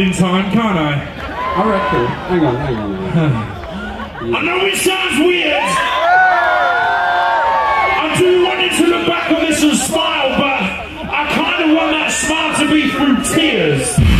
in time, can't I? I reckon. Hang on, hang on. I know it sounds weird. I do want you to look back on this and smile, but I kind of want that smile to be through tears.